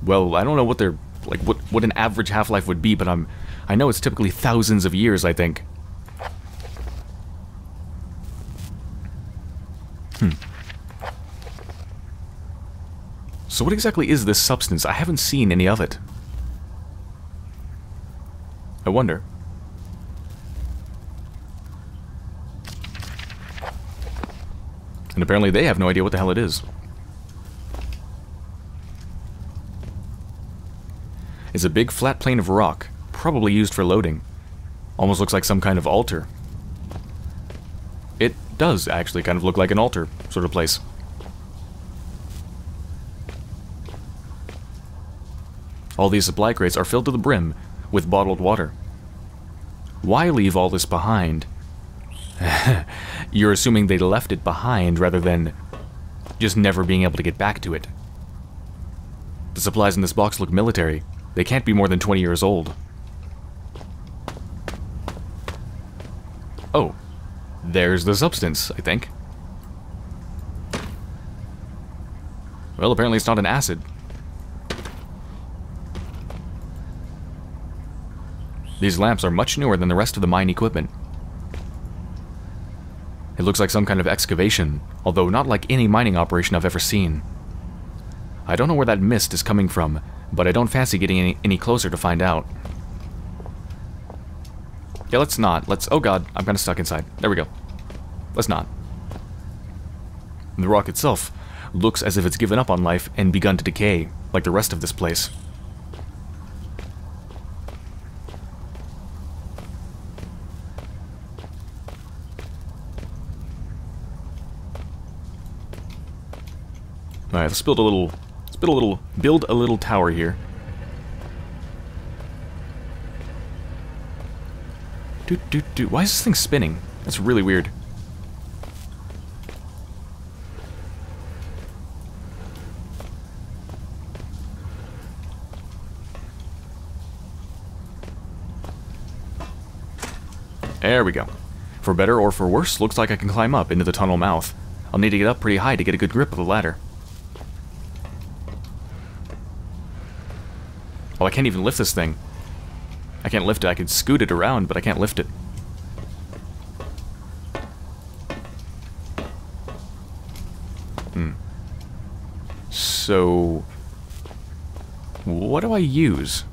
Well, I don't know what they're... Like, what, what an average half-life would be, but I'm... I know it's typically thousands of years, I think. Hmm. So what exactly is this substance? I haven't seen any of it. I wonder. And apparently they have no idea what the hell it is. It's a big flat plane of rock, probably used for loading. Almost looks like some kind of altar. It does actually kind of look like an altar sort of place. All these supply crates are filled to the brim with bottled water. Why leave all this behind? (laughs) You're assuming they left it behind rather than just never being able to get back to it. The supplies in this box look military. They can't be more than 20 years old. Oh, there's the substance, I think. Well, apparently it's not an acid. These lamps are much newer than the rest of the mine equipment. It looks like some kind of excavation, although not like any mining operation I've ever seen. I don't know where that mist is coming from, but I don't fancy getting any, any closer to find out. Yeah, let's not. Let's... Oh god, I'm kind of stuck inside. There we go. Let's not. The rock itself looks as if it's given up on life and begun to decay, like the rest of this place. Alright, let's build a little build a little build a little tower here. Do do do why is this thing spinning? That's really weird. There we go. For better or for worse, looks like I can climb up into the tunnel mouth. I'll need to get up pretty high to get a good grip of the ladder. Oh, I can't even lift this thing. I can't lift it. I can scoot it around, but I can't lift it. Hmm. So... What do I use?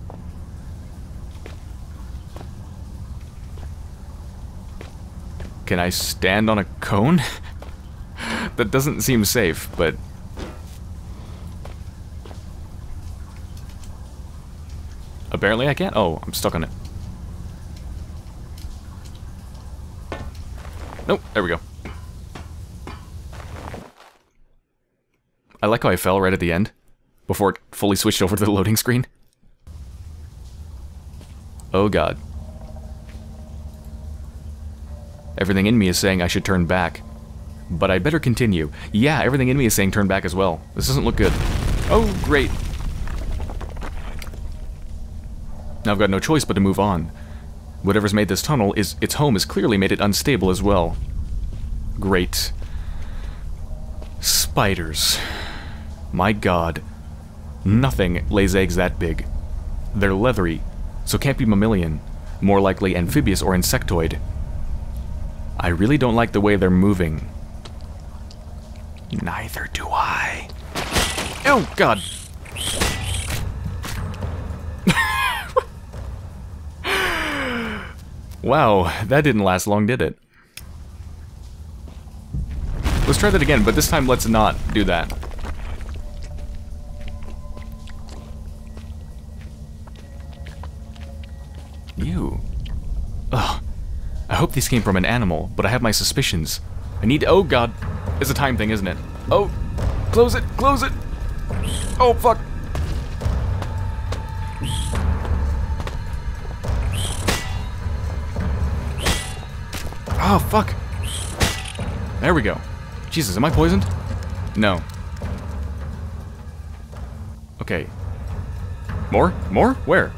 Can I stand on a cone? (laughs) that doesn't seem safe, but Apparently I can't. Oh, I'm stuck on it. Nope, there we go. I like how I fell right at the end, before it fully switched over to the loading screen. Oh god. Everything in me is saying I should turn back. But I'd better continue. Yeah, everything in me is saying turn back as well. This doesn't look good. Oh, great. Now I've got no choice but to move on. Whatever's made this tunnel, is its home has clearly made it unstable as well. Great. Spiders. My god. Nothing lays eggs that big. They're leathery, so can't be mammalian. More likely amphibious or insectoid. I really don't like the way they're moving. Neither do I. Oh, God. Wow, that didn't last long, did it? Let's try that again, but this time let's not do that. You. Ugh. I hope these came from an animal, but I have my suspicions. I need- oh god. It's a time thing, isn't it? Oh! Close it! Close it! Oh, fuck! Oh, fuck! There we go. Jesus, am I poisoned? No. Okay. More? More? Where?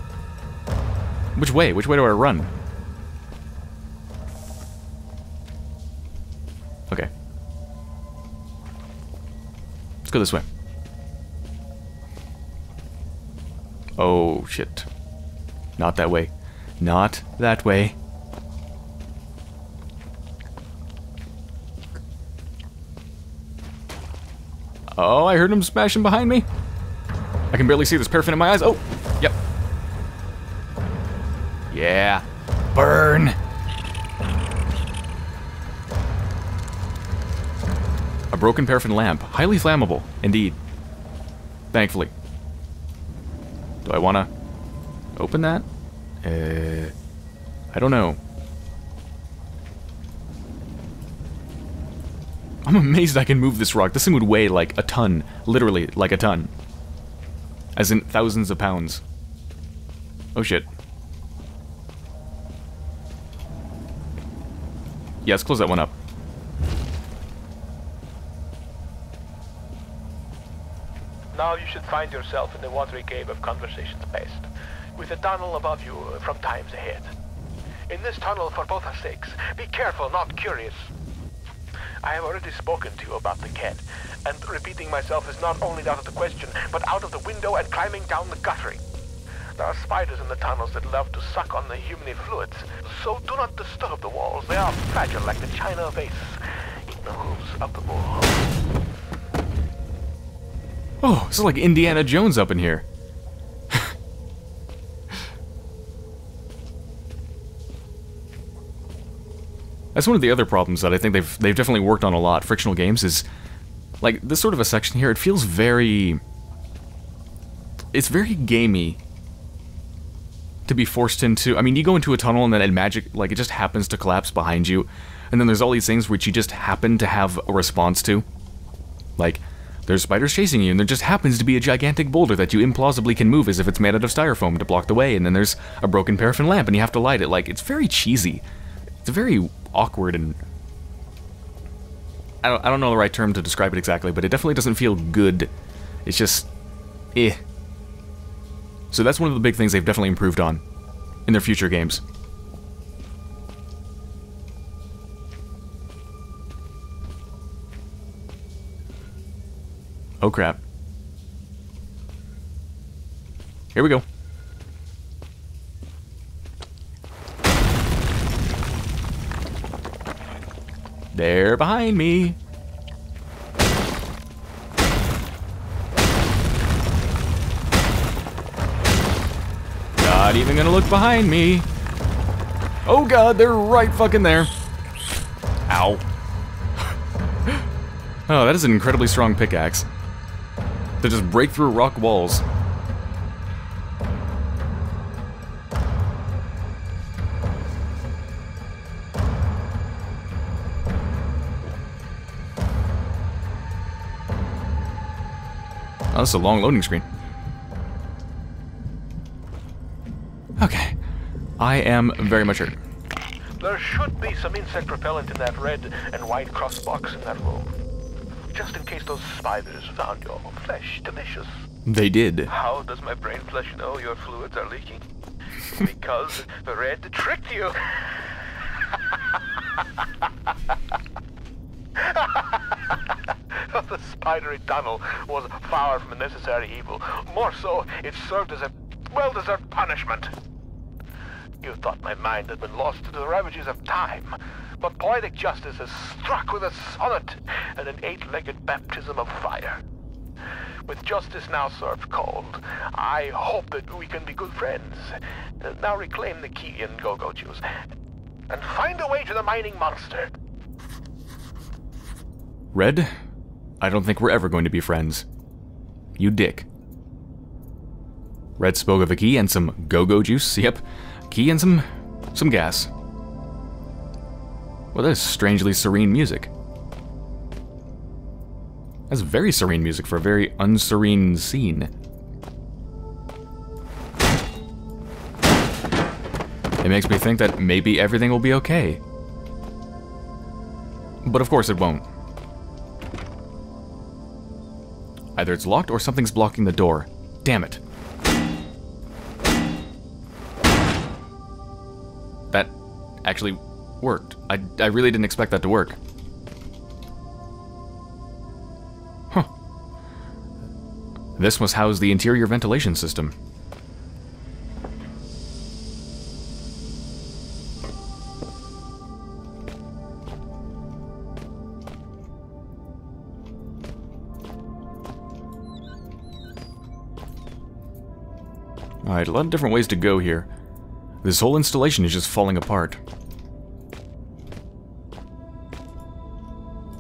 Which way? Which way do I run? Okay. Let's go this way. Oh, shit. Not that way. Not that way. Oh, I heard him smashing behind me. I can barely see this paraffin in my eyes. Oh, yep. Yeah. Burn. A broken paraffin lamp. Highly flammable, indeed. Thankfully. Do I want to open that? Uh, I don't know. I'm amazed I can move this rock. This thing would weigh like a ton. Literally, like a ton. As in thousands of pounds. Oh shit. Yeah, let's close that one up. Now you should find yourself in the watery cave of Conversations Past, with a tunnel above you from times ahead. In this tunnel, for both our sakes, be careful, not curious. I have already spoken to you about the cat, and repeating myself is not only out of the question, but out of the window and climbing down the guttering. There are spiders in the tunnels that love to suck on the humany fluids, so do not disturb the walls. They are fragile like the china vase in the hooves of the bull. Oh, this is like Indiana Jones up in here. That's one of the other problems that I think they've they've definitely worked on a lot. Frictional games is like this sort of a section here. It feels very. It's very gamey. To be forced into, I mean, you go into a tunnel and then magic, like it just happens to collapse behind you, and then there's all these things which you just happen to have a response to, like there's spiders chasing you, and there just happens to be a gigantic boulder that you implausibly can move as if it's made out of styrofoam to block the way, and then there's a broken paraffin lamp and you have to light it. Like, it's very cheesy. It's very awkward and... I don't, I don't know the right term to describe it exactly, but it definitely doesn't feel good. It's just... eh. So that's one of the big things they've definitely improved on in their future games. Oh crap. Here we go. They're behind me. Not even gonna look behind me. Oh god, they're right fucking there. Ow. (laughs) oh, that is an incredibly strong pickaxe. To just break through rock walls. Oh, that's a long loading screen. Okay. I am very much hurt. There should be some insect repellent in that red and white cross box in that room. Just in case those spiders found your flesh delicious. They did. How does my brain flesh know your fluids are leaking? because the red tricked you. (laughs) the spidery tunnel was far from a necessary evil. More so, it served as a well-deserved punishment. You thought my mind had been lost to the ravages of time, but poetic justice has struck with a sonnet and an eight-legged baptism of fire. With justice now served cold, I hope that we can be good friends. Now reclaim the key and go-go juice. and find a way to the mining monster. Red, I don't think we're ever going to be friends. You dick. Red spoke of a key and some go-go juice. Yep, key and some some gas. Well, that is strangely serene music. That's very serene music for a very unserene scene. It makes me think that maybe everything will be okay. But of course it won't. Either it's locked or something's blocking the door. Damn it. That actually worked. I, I really didn't expect that to work. Huh. This must house the interior ventilation system. Alright, a lot of different ways to go here. This whole installation is just falling apart.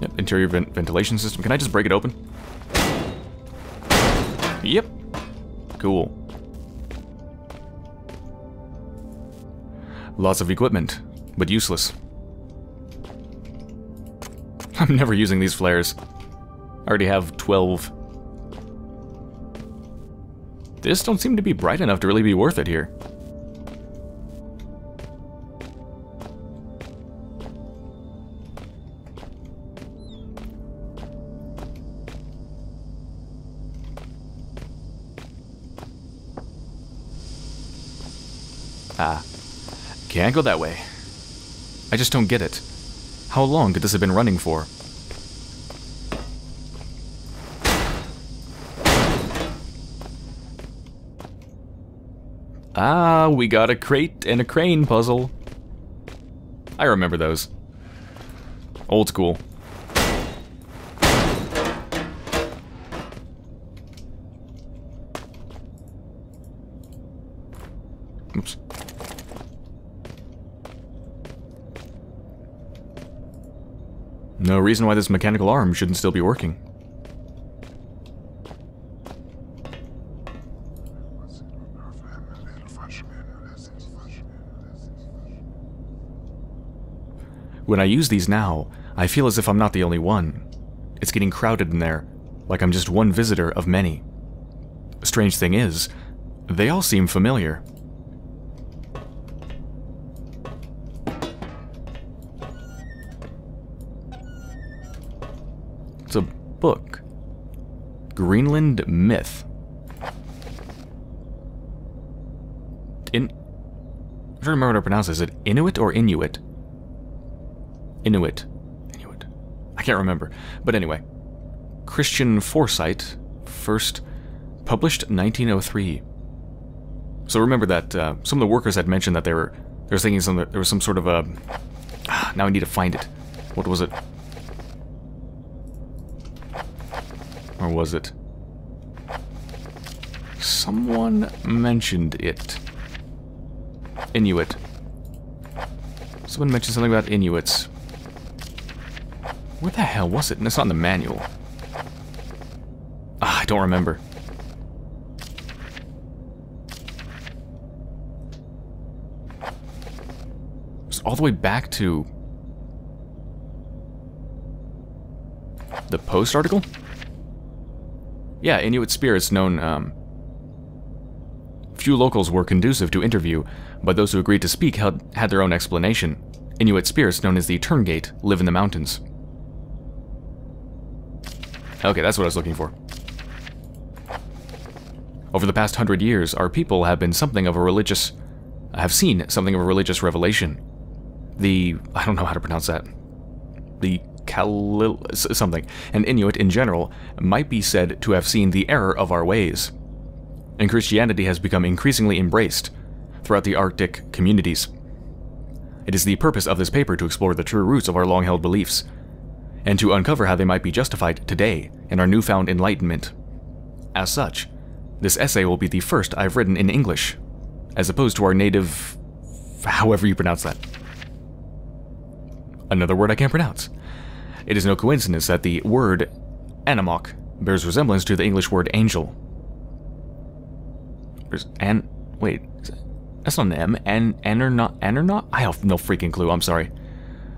Yep, interior vent ventilation system. Can I just break it open? Yep. Cool. Lots of equipment, but useless. (laughs) I'm never using these flares. I already have 12. This don't seem to be bright enough to really be worth it here. Ah, can't go that way. I just don't get it. How long could this have been running for? Ah, we got a crate and a crane puzzle. I remember those. Old school. Oops. No reason why this mechanical arm shouldn't still be working. When I use these now, I feel as if I'm not the only one. It's getting crowded in there, like I'm just one visitor of many. Strange thing is, they all seem familiar. It's a book. Greenland Myth. In... Trying to remember how to pronounce this. Is it Inuit or Inuit? Inuit. Inuit. I can't remember. But anyway. Christian Foresight, first published 1903. So remember that uh, some of the workers had mentioned that they were they were thinking some there was some sort of a ah, now I need to find it. What was it? Or was it? Someone mentioned it. Inuit. Someone mentioned something about Inuits. Where the hell was it? And it's in the manual. Ah, I don't remember. It's all the way back to... The Post article? Yeah, Inuit spirits known, um... Few locals were conducive to interview, but those who agreed to speak had, had their own explanation. Inuit spirits known as the Tuurngait live in the mountains. Okay, that's what I was looking for. Over the past hundred years, our people have been something of a religious... have seen something of a religious revelation. The... I don't know how to pronounce that. The Kalil... something. And Inuit in general might be said to have seen the error of our ways. And Christianity has become increasingly embraced throughout the Arctic communities. It is the purpose of this paper to explore the true roots of our long-held beliefs, and to uncover how they might be justified today in our newfound enlightenment. As such, this essay will be the first I've written in English, as opposed to our native... however you pronounce that. another word I can't pronounce. It is no coincidence that the word Anamok bears resemblance to the English word angel. There's an wait, that's not an M. An anernaut anernaut? I have no freaking clue. I'm sorry.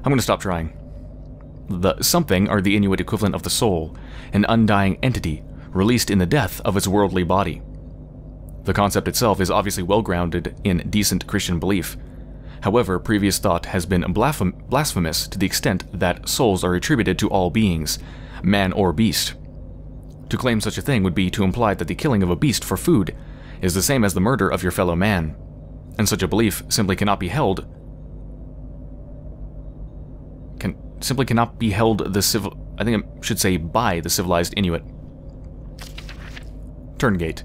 I'm gonna stop trying. The something are the Inuit equivalent of the soul, an undying entity released in the death of its worldly body. The concept itself is obviously well grounded in decent Christian belief. However, previous thought has been blasphemous to the extent that souls are attributed to all beings, man or beast. To claim such a thing would be to imply that the killing of a beast for food is the same as the murder of your fellow man, and such a belief simply cannot be held can simply cannot be held the civil I think I should say by the civilized Inuit. Tuurngait.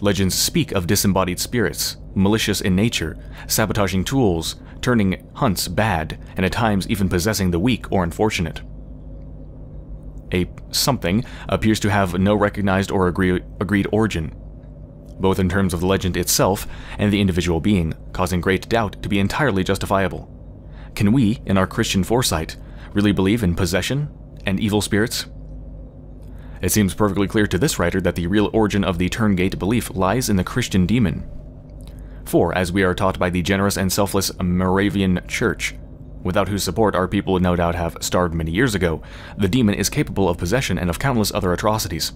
Legends speak of disembodied spirits, malicious in nature, sabotaging tools, turning hunts bad, and at times even possessing the weak or unfortunate. A something appears to have no recognized or agree agreed origin, both in terms of the legend itself and the individual being, causing great doubt to be entirely justifiable. Can we, in our Christian foresight, really believe in possession and evil spirits? It seems perfectly clear to this writer that the real origin of the Tuurngait belief lies in the Christian demon. For, as we are taught by the generous and selfless Moravian Church, without whose support our people would no doubt have starved many years ago, the demon is capable of possession and of countless other atrocities,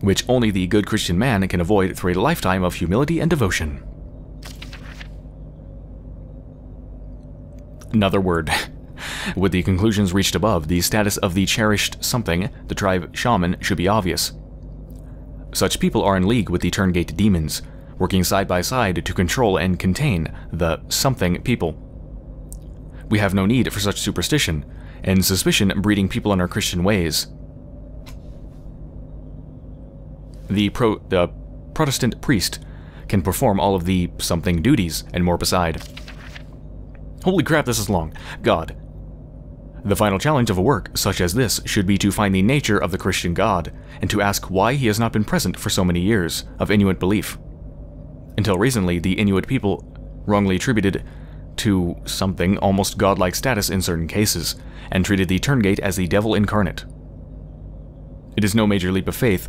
which only the good Christian man can avoid through a lifetime of humility and devotion. Another word. (laughs) With the conclusions reached above, the status of the cherished something, the tribe shaman, should be obvious. Such people are in league with the Tuurngait demons, working side by side to control and contain the something people. We have no need for such superstition, and suspicion breeding people in our Christian ways. The, pro the Protestant priest can perform all of the something duties and more beside. Holy crap, this is long. God, the final challenge of a work such as this should be to find the nature of the Christian God, and to ask why he has not been present for so many years of Inuit belief. Until recently, the Inuit people wrongly attributed to something almost godlike status in certain cases, and treated the Tuurngait as the devil incarnate. It is no major leap of faith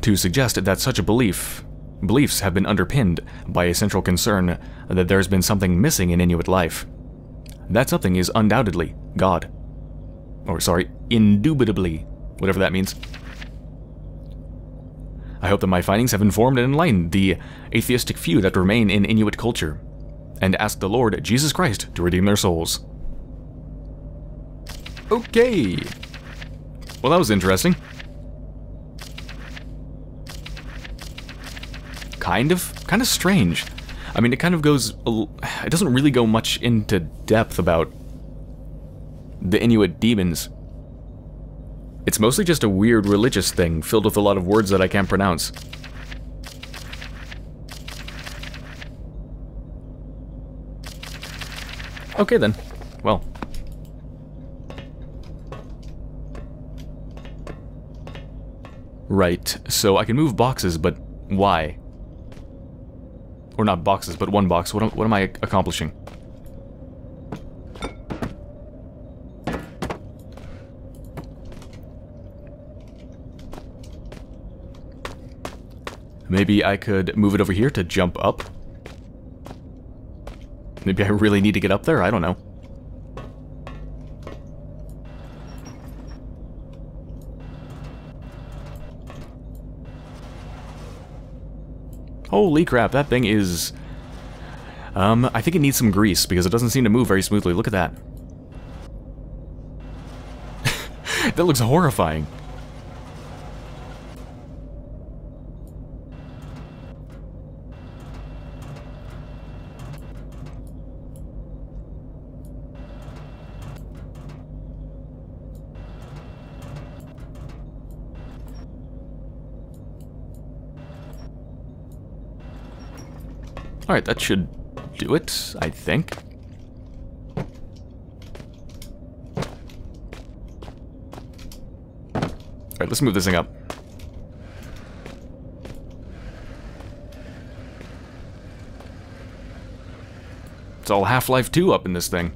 to suggest that such a belief beliefs have been underpinned by a central concern that there has been something missing in Inuit life. That something is undoubtedly God. Or, sorry, indubitably, whatever that means. I hope that my findings have informed and enlightened the atheistic few that remain in Inuit culture, and ask the Lord Jesus Christ to redeem their souls. Okay. Well, that was interesting. Kind of, kind of strange. I mean, it kind of goes, it doesn't really go much into depth about the Inuit demons. It's mostly just a weird religious thing filled with a lot of words that I can't pronounce. Okay then. Well. Right, so I can move boxes, but why? Or not boxes, but one box. What am, what am I accomplishing? Maybe I could move it over here to jump up. Maybe I really need to get up there? I don't know. Holy crap, that thing is... Um, I think it needs some grease, because it doesn't seem to move very smoothly. Look at that. (laughs) that looks horrifying. Alright, that should do it, I think. Alright, let's move this thing up. It's all Half-Life 2 up in this thing.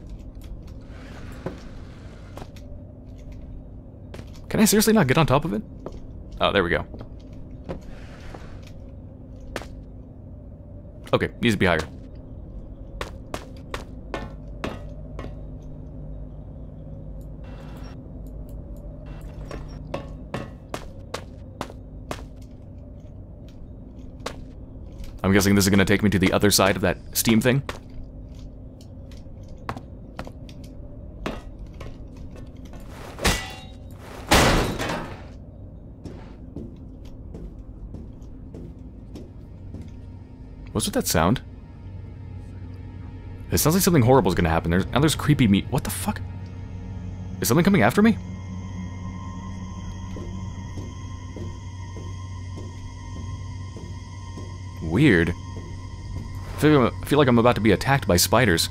Can I seriously not get on top of it? Oh, there we go. Okay, needs to be higher. I'm guessing this is going to take me to the other side of that steam thing. What's with that sound? It sounds like something horrible is gonna happen. There's now there's creepy meat. What the fuck? Is something coming after me? Weird. I feel, I feel like I'm about to be attacked by spiders.